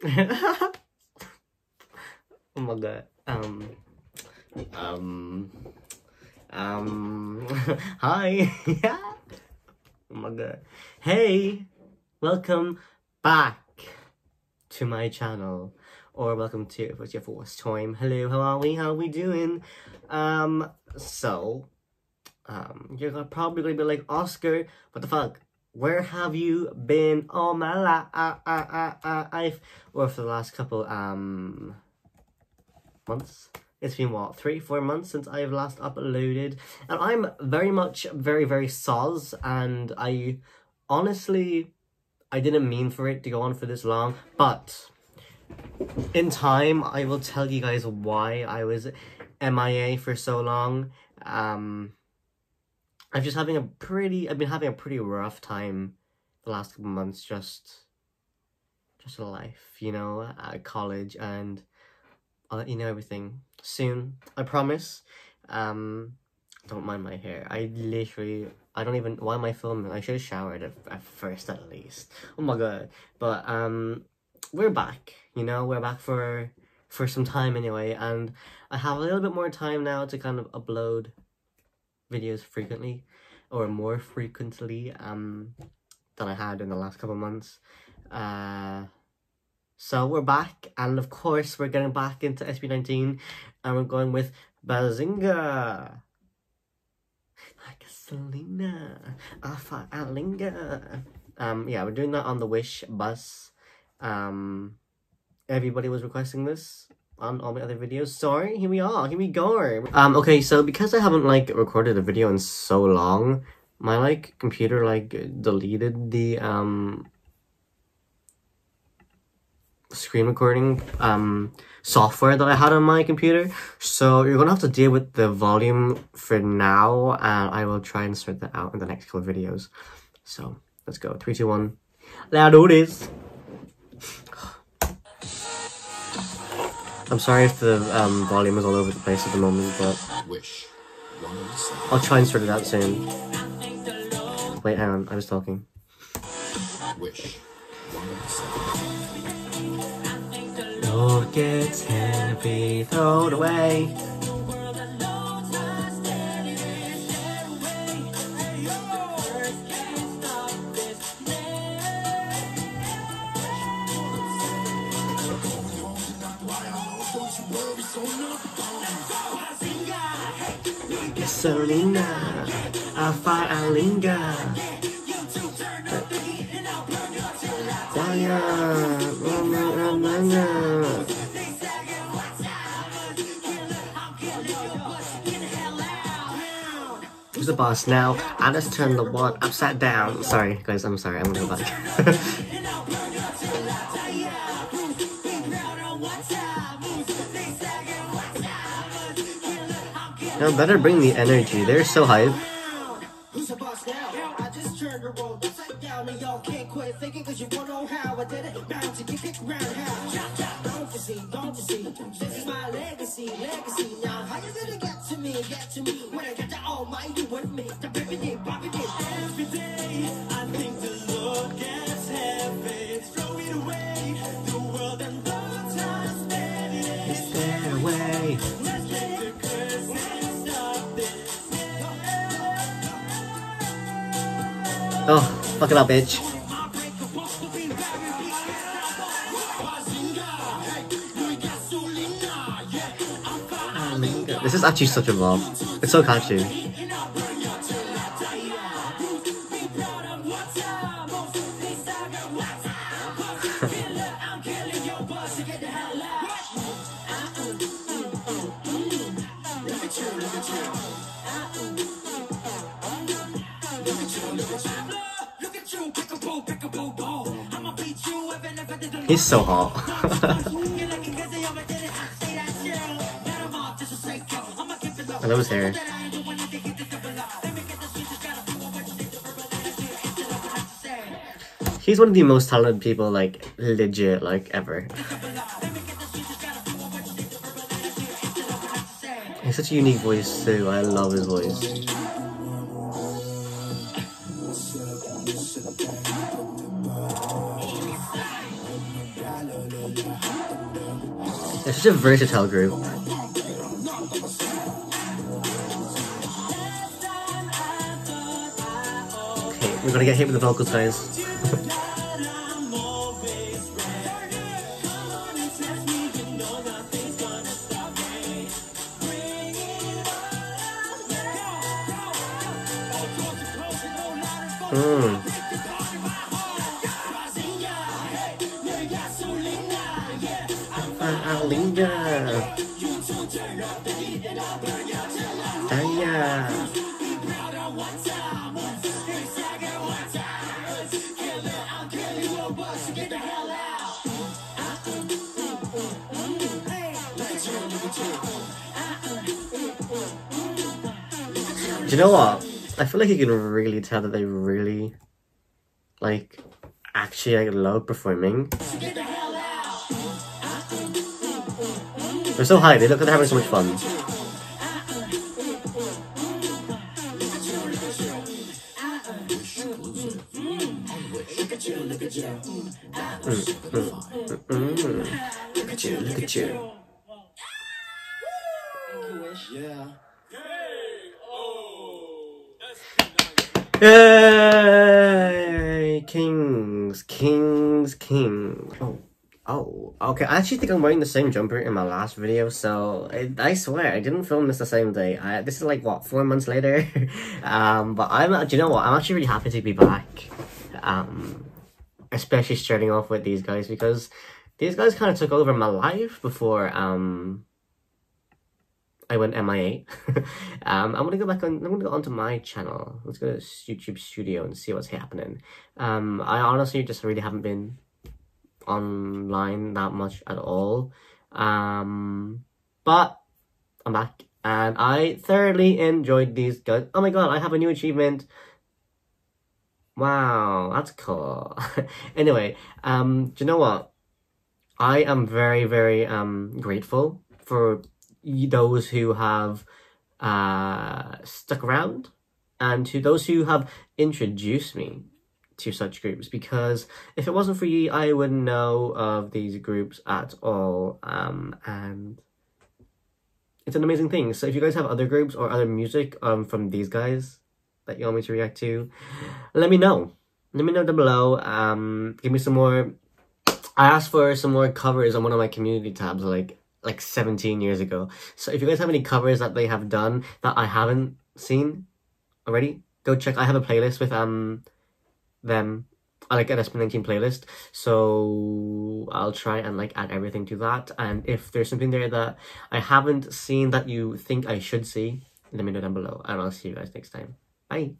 oh my god. Um. Um. Um. Hi. yeah. Oh my god. Hey. Welcome back to my channel. Or welcome to if it's your first time. Hello, how are we? How are we doing? Um, so um you're probably gonna be like, Oscar, what the fuck? Where have you been all my life? Or for the last couple um months. It's been what three, four months since I've last uploaded, and I'm very much very, very soz, and I honestly I didn't mean for it to go on for this long, but in time I will tell you guys why I was MIA for so long. Um I'm just having a pretty I've been having a pretty rough time the last couple months just just life, you know, at college and uh, you know everything. Soon, I promise. Um don't mind my hair. I literally I don't even why am I filming? I should have showered at, at first at least. Oh my god. But um we're back, you know, we're back for for some time anyway, and I have a little bit more time now to kind of upload videos frequently or more frequently um than I had in the last couple months. Uh so we're back and of course we're getting back into SB19 and we're going with Bazinga. Like Selena, Alpha Alinga. Um yeah, we're doing that on the Wish bus. Um everybody was requesting this on all my other videos. Sorry, here we are, here we go. Um, okay, so because I haven't like recorded a video in so long, my like computer like deleted the um screen recording um software that I had on my computer. So you're gonna have to deal with the volume for now and I will try and sort that out in the next couple of videos. So let's go. Three, two, one. Let's do this. I'm sorry if the um, volume is all over the place at the moment, but. I'll try and sort it out soon. Wait, hang on, I was talking. Wish. Lord gets heavy, throw it away. Selena, Alpha Alinga. Daya, Mama, Mama. Who's the boss now? I just turned the world upside down. Sorry, guys, I'm sorry. I'm gonna go back. Y'all better bring the energy. They're so hype. Who's the boss now? I just turned the world upside down and y'all can't quit thinking cause you won't know how I did it. Bound to get kicked around how. Don't don't my legacy, legacy. Now how you gonna get to me, get to me when I got the with me? Every day I think the Lord gets heavy. It's away. The world and way. Oh, fuck it up, bitch. This is actually such a vibe. It's so catchy. He's so hot. I love his hair. He's one of the most talented people, like, legit, like, ever. He's such a unique voice, too. I love his voice. Such a versatile group. Okay, we're gonna get hit with the vocals, guys. Hmm. Mm. Alinda. Daya. Do you know what? I feel like you can really tell that they really like actually like love performing. They're so high, they look like they're having so much fun. Look at you, look at you. Yeah. Yay! Kings, kings, kings. Oh, oh, okay. I actually think I'm wearing the same jumper in my last video, so I, I swear I didn't film this the same day. I, this is like what four months later. um, but I'm. Do you know what? I'm actually really happy to be back. Um, especially starting off with these guys because these guys kind of took over my life before um I went MIA. um, I'm gonna go back on. I'm gonna go onto my channel. Let's go to YouTube Studio and see what's happening. Um, I honestly just really haven't been online that much at all. Um, but I'm back and I thoroughly enjoyed these guys. Oh my god, I have a new achievement. Wow, that's cool. anyway, um, do you know what? I am very, very um grateful for those who have uh stuck around and to those who have introduced me to such groups because if it wasn't for you I wouldn't know of these groups at all um and it's an amazing thing so if you guys have other groups or other music um from these guys that you want me to react to let me know let me know down below um give me some more I asked for some more covers on one of my community tabs like like 17 years ago. So if you guys have any covers that they have done that I haven't seen already, go check. I have a playlist with um them. I like an SB19 playlist, so I'll try and like add everything to that. And if there's something there that I haven't seen that you think I should see, let me know down below, and I'll see you guys next time. Bye.